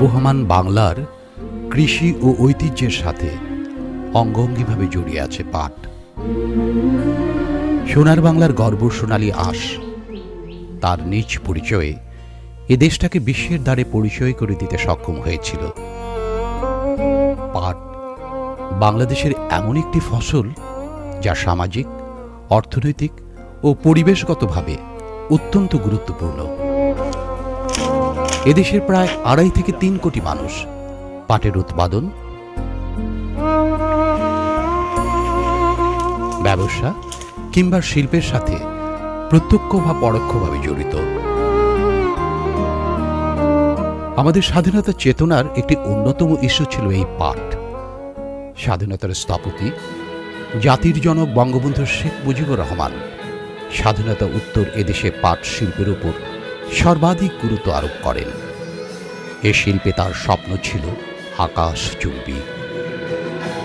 বর্তমান বাংলার কৃষি ও ঐতিহ্যের সাথে অঙ্গঙ্গিভাবে জড়িয়ে আছে পাট। সোনার বাংলার গর্ব সোনালী আঁশ, তার নিজ পরিচয়ে এ দেশটাকে বিশ্বের দ্বারে পরিচয় করে দিতে সক্ষম হয়েছিল। পাট বাংলাদেশের এমন একটি ফসল যা সামাজিক, অর্থনৈতিক ও পরিবেশগতভাবে অত্যন্ত গুরুত্বপূর্ণ। এদেশের প্রায় আড়াই থেকে তিন কোটি মানুষ। পাটের উৎপাদন, ব্যবসা কিংবা শিল্পের সাথে প্রত্যক্ষ বা পরোক্ষভাবে জড়িত। আমাদের স্বাধীনতা চেতনার একটি অন্যতম ইস্যু ছিল এই পাঠ স্বাধীনতার স্থপতি, জাতির জনক বঙ্গবন্ধু শেখ মুজিবুর রহমান স্বাধীনতা উত্তর এদেশে পাট শিল্পের উপর সর্বাধিক গুরুত্ব আরোপ করেন। এ শিল্পে তার স্বপ্ন ছিল আকাশ চুম্বী।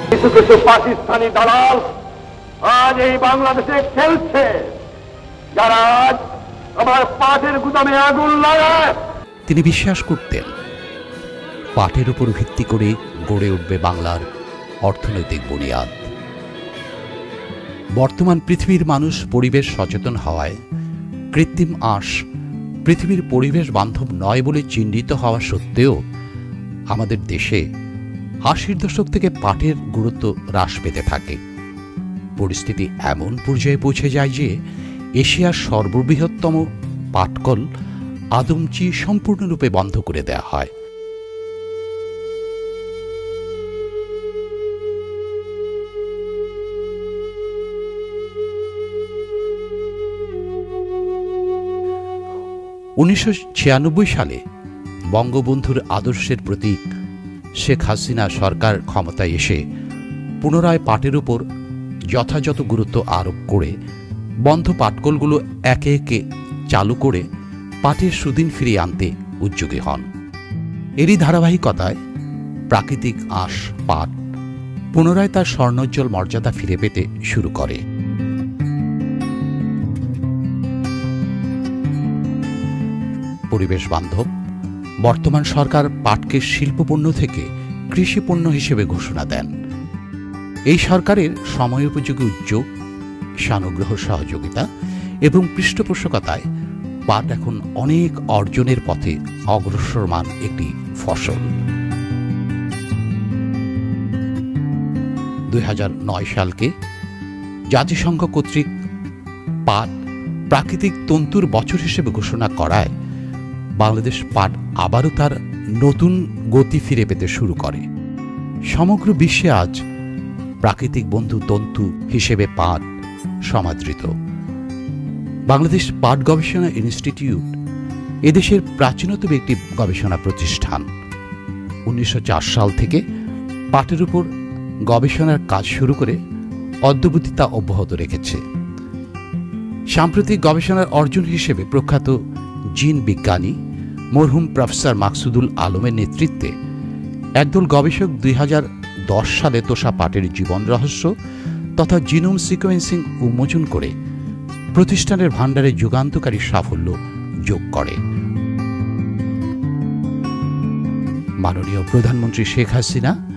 কিছু কিছু পাকিস্তানি দালাল আজ এই বাংলাদেশে খেলছে। যারা আজ আমার পাটের গুদামে আগুন লাগায়। তিনি বিশ্বাস করতেন পাটের উপর ভিত্তি করে গড়ে উঠবে বাংলার অর্থনৈতিক বুনিয়াদ। বর্তমান পৃথিবীর মানুষ পরিবেশ সচেতন হওয়ায় কৃত্রিম আঁশ পৃথিবীর পরিবেশ বান্ধব নয় বলে চিহ্নিত হওয়া সত্ত্বেও আমাদের দেশে আশির দশক থেকে পাটের গুরুত্ব হ্রাস পেতে থাকে। পরিস্থিতি এমন পর্যায়ে পৌঁছে যায় যে এশিয়ার সর্ববৃহত্তম পাটকল আদমচি সম্পূর্ণরূপে বন্ধ করে দেয়া হয়। উনিশশো ছিয়ানব্বই সালে বঙ্গবন্ধুর আদর্শের প্রতীক শেখ হাসিনা সরকার ক্ষমতায় এসে পুনরায় পাটের উপর যথাযথ গুরুত্ব আরোপ করে বন্ধ পাটকলগুলো একে একে চালু করে পাটের সুদিন ফিরিয়ে আনতে উদ্যোগী হন। এরই ধারাবাহিকতায় প্রাকৃতিক আঁশ পাট পুনরায় তার স্বর্ণোজ্জ্বল মর্যাদা ফিরে পেতে শুরু করে। পরিবেশ বান্ধব, বর্তমান সরকার পাটকে শিল্পপণ্য থেকে কৃষিপণ্য হিসেবে ঘোষণা দেন। এই সরকারের সময়োপযোগী উদ্যোগ, সানুগ্রহ সহযোগিতা এবং পৃষ্ঠপোষকতায় পাট এখন অনেক অর্জনের পথে অগ্রসরমান একটি ফসল। দুই হাজার নয় সালকে জাতিসংঘ কর্তৃক পাট প্রাকৃতিক তন্তুর বছর হিসেবে ঘোষণা করায় বাংলাদেশ পাট আবারও তার নতুন গতি ফিরে পেতে শুরু করে। সমগ্র বিশ্বে আজ প্রাকৃতিক বন্ধু তন্তু হিসেবে পাট সমাদৃত। বাংলাদেশ পাট গবেষণা ইনস্টিটিউট এদেশের প্রাচীনতম একটি গবেষণা প্রতিষ্ঠান। উনিশশো চার সাল থেকে পাটের উপর গবেষণার কাজ শুরু করে অদ্যবধি তা অব্যাহত রেখেছে। সাম্প্রতিক গবেষণার অর্জন হিসেবে প্রখ্যাত জিন বিজ্ঞানী মরহুম প্রফেসর মাকসুদুল আলমের নেতৃত্বে একদল গবেষক দুই হাজার দশ সালে তোষা পাটের জীবন রহস্য তথা জিনোম সিকোয়েন্সিং উন্মোচন করে প্রতিষ্ঠানের ভাণ্ডারে যুগান্তকারী সাফল্য যোগ করে। মাননীয় প্রধানমন্ত্রী শেখ হাসিনা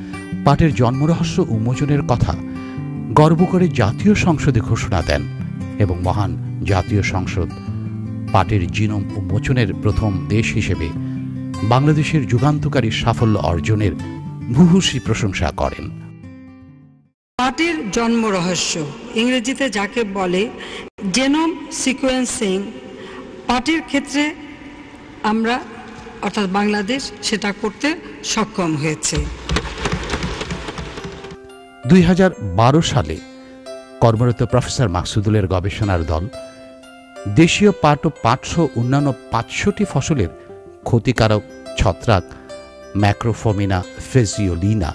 পাটের জন্মরহস্য উন্মোচনের কথা গর্ব করে জাতীয় সংসদে ঘোষণা দেন এবং মহান জাতীয় সংসদ পাটের জিনোম উন্মোচনের প্রথম দেশ হিসেবে বাংলাদেশের যুগান্তকারী সাফল্য অর্জনের ভূভূষী প্রশংসা করেন। পাটের জন্ম রহস্য। ইংরেজিতে যাকে বলে জেনোম সিকোয়েন্সিং পাটের ক্ষেত্রে আমরা অর্থাৎ বাংলাদেশ সেটা করতে সক্ষম হয়েছে। দুই হাজার বারো সালে কর্মরত প্রফেসর মাকসুদুলের গবেষণার দল দেশীয় পাট ও পাটসহ অন্যান্য পাঁচশোটি ফসলের ক্ষতিকারক ছত্রাক ম্যাক্রোফোমিনা ফেজিওলিনা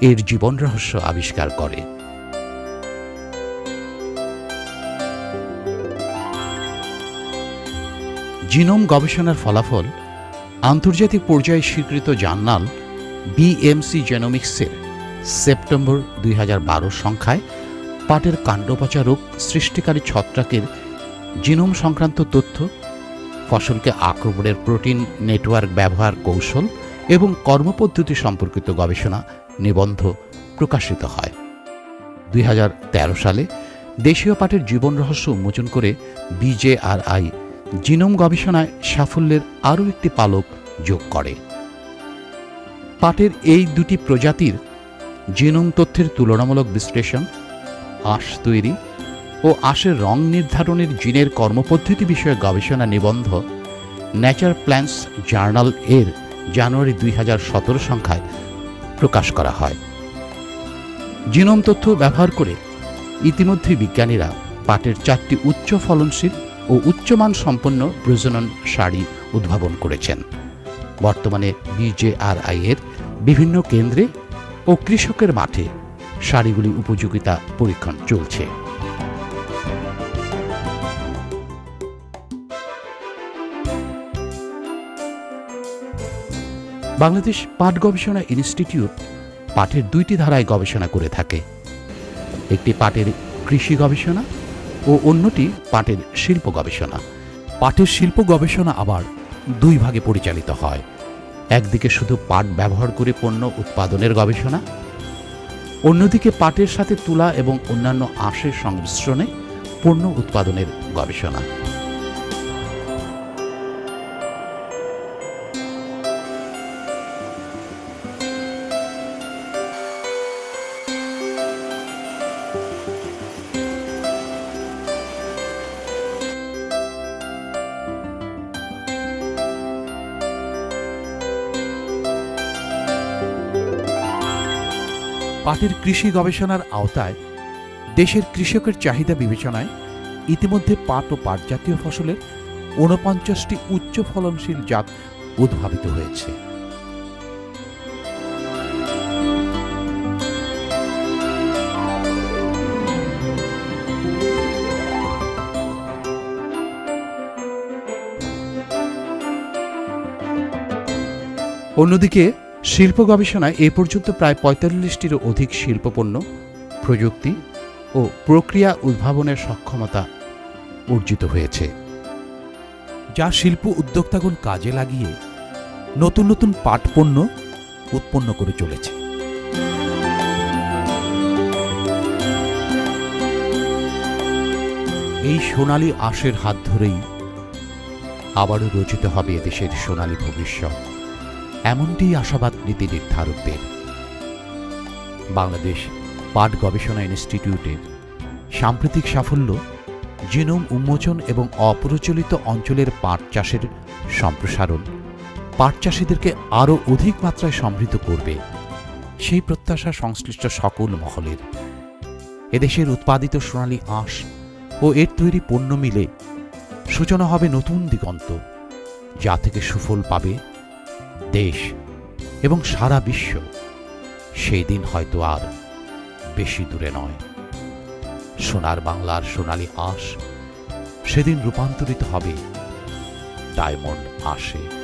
এর জীবন রহস্য আবিষ্কার করে। জিনোম গবেষণার ফলাফল, আন্তর্জাতিক পর্যায়ে স্বীকৃত জার্নাল বিএমসি জেনোমিক্সের সেপ্টেম্বর দুই হাজার বারো সংখ্যায় পাটের কাণ্ডপচা রোগ সৃষ্টিকারী ছত্রাকের জিনোম সংক্রান্ত তথ্য, ফসলকে আক্রমণের প্রোটিন নেটওয়ার্ক ব্যবহার কৌশল এবং কর্মপদ্ধতি সম্পর্কিত গবেষণা নিবন্ধ প্রকাশিত হয়। দুই হাজার তেরো সালে দেশীয় পাটের জীবন রহস্য উন্মোচন করে বিজেআরআই জিনোম গবেষণায় সাফল্যের আরও একটি পালক যোগ করে। পাটের এই দুটি প্রজাতির জিনোম তথ্যের তুলনামূলক বিশ্লেষণ, আঁশ তৈরি ও আশের রং নির্ধারণের জিনের কর্মপদ্ধতি বিষয়ে গবেষণা নিবন্ধ নেচার প্ল্যান্টস জার্নাল এর জানুয়ারি দুই হাজার সতেরো সংখ্যায় প্রকাশ করা হয়। জিনোম তথ্য ব্যবহার করে ইতিমধ্যে বিজ্ঞানীরা পাটের চারটি উচ্চ ফলনশীল ও উচ্চমান সম্পন্ন প্রজনন শাড়ি উদ্ভাবন করেছেন। বর্তমানে বিজেআরআই এর বিভিন্ন কেন্দ্রে ও কৃষকের মাঠে শাড়িগুলি উপযোগিতা পরীক্ষণ চলছে। বাংলাদেশ পাট গবেষণা ইনস্টিটিউট পাটের দুইটি ধারায় গবেষণা করে থাকে। একটি পাটের কৃষি গবেষণা ও অন্যটি পাটের শিল্প গবেষণা। পাটের শিল্প গবেষণা আবার দুই ভাগে পরিচালিত হয়। একদিকে শুধু পাট ব্যবহার করে পণ্য উৎপাদনের গবেষণা, অন্যদিকে পাটের সাথে তুলা এবং অন্যান্য আঁশের সংমিশ্রণে পণ্য উৎপাদনের গবেষণা। পাটের কৃষি গবেষণার আওতায় দেশের কৃষকের চাহিদা বিবেচনায় ইতিমধ্যে পাট ও পাট জাতীয় ফসলের ঊনপঞ্চাশটি উচ্চ ফলনশীল জাত উদ্ভাবিত হয়েছে। অন্যদিকে শিল্প গবেষণায় এ পর্যন্ত প্রায় পঁয়তাল্লিশটিরও অধিক শিল্পপণ্য, প্রযুক্তি ও প্রক্রিয়া উদ্ভাবনের সক্ষমতা অর্জিত হয়েছে। যা শিল্প উদ্যোক্তাগণ কাজে লাগিয়ে নতুন নতুন পাট পণ্য উৎপন্ন করে চলেছে। এই সোনালী আশের হাত ধরেই আবারও রচিত হবে এদেশের সোনালী ভবিষ্যৎ। এমনটি আশাবাদ নীতি নির্ধারকদের। বাংলাদেশ পাট গবেষণা ইনস্টিটিউটের সাম্প্রতিক সাফল্য, জিনোম উন্মোচন এবং অপ্রচলিত অঞ্চলের পাট চাষের সম্প্রসারণ পাট চাষিদেরকে আরও অধিক মাত্রায় সমৃদ্ধ করবে। সেই প্রত্যাশা সংশ্লিষ্ট সকল মহলের। এদেশের উৎপাদিত সোনালী আঁশ ও এর তৈরি পণ্য মিলে সূচনা হবে নতুন দিগন্ত, যা থেকে সুফল পাবে দেশ এবং সারা বিশ্ব, সেই দিন হয়তো আর বেশি দূরে নয়। সোনার বাংলার সোনালি আশ সেদিন রূপান্তরিত হবে, ডায়মন্ড আশে।